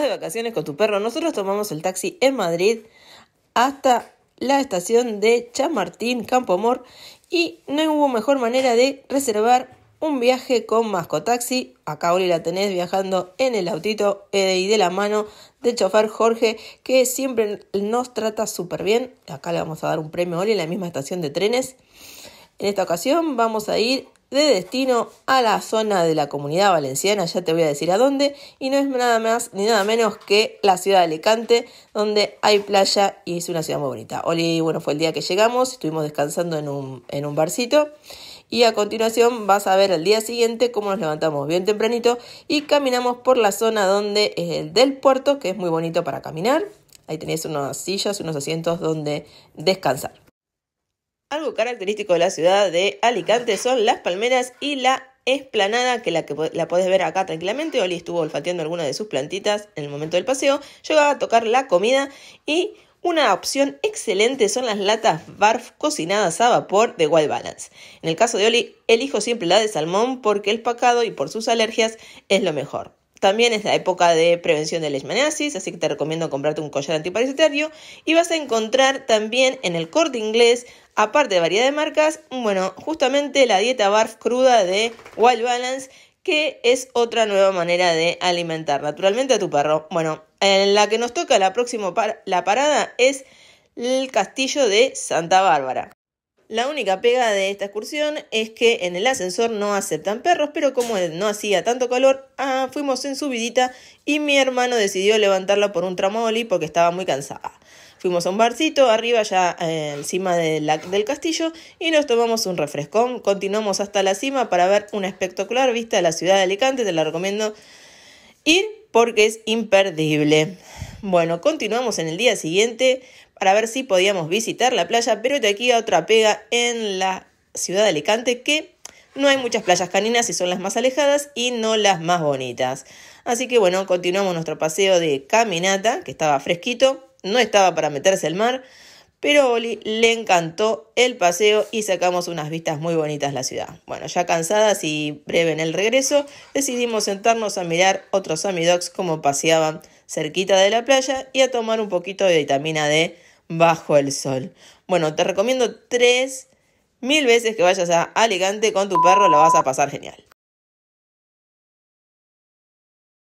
De vacaciones con tu perro. Nosotros tomamos el taxi en Madrid hasta la estación de Chamartín, Campo Amor, y no hubo mejor manera de reservar un viaje con mascotaxi. Acá hoy la tenés viajando en el autito y de la mano del chofer Jorge, que siempre nos trata súper bien. Acá le vamos a dar un premio hoy en la misma estación de trenes. En esta ocasión vamos a ir de destino a la zona de la comunidad valenciana, ya te voy a decir a dónde, y no es nada más ni nada menos que la ciudad de Alicante, donde hay playa y es una ciudad muy bonita. Oli, bueno, fue el día que llegamos, estuvimos descansando en un, en un barcito. Y a continuación vas a ver el día siguiente cómo nos levantamos bien tempranito y caminamos por la zona donde es el del puerto, que es muy bonito para caminar. Ahí tenéis unas sillas, unos asientos donde descansar. Algo característico de la ciudad de Alicante son las palmeras y la esplanada que la, que la podés ver acá tranquilamente. Oli estuvo olfateando algunas de sus plantitas en el momento del paseo. Llegaba a tocar la comida y una opción excelente son las latas barf cocinadas a vapor de Wild Balance. En el caso de Oli, elijo siempre la de salmón porque el pacado y por sus alergias es lo mejor. También es la época de prevención de leishmaniasis, así que te recomiendo comprarte un collar antiparasitario. Y vas a encontrar también en el corte inglés, aparte de variedad de marcas, bueno, justamente la dieta BARF cruda de Wild Balance, que es otra nueva manera de alimentar naturalmente a tu perro. Bueno, en la que nos toca la próxima la parada es el castillo de Santa Bárbara. La única pega de esta excursión es que en el ascensor no aceptan perros, pero como no hacía tanto calor, ah, fuimos en subidita y mi hermano decidió levantarla por un tramoli porque estaba muy cansada. Fuimos a un barcito arriba ya eh, encima del castillo y nos tomamos un refrescón. Continuamos hasta la cima para ver una espectacular vista de la ciudad de Alicante. Te la recomiendo ir porque es imperdible. Bueno, continuamos en el día siguiente para ver si podíamos visitar la playa, pero de aquí a otra pega en la ciudad de Alicante que no hay muchas playas caninas y son las más alejadas y no las más bonitas. Así que bueno, continuamos nuestro paseo de caminata, que estaba fresquito, no estaba para meterse al mar, pero a Oli le encantó el paseo y sacamos unas vistas muy bonitas de la ciudad. Bueno, ya cansadas y breve en el regreso, decidimos sentarnos a mirar otros amidogs como paseaban cerquita de la playa y a tomar un poquito de vitamina D bajo el sol. Bueno, te recomiendo tres mil veces que vayas a Alicante con tu perro, lo vas a pasar genial.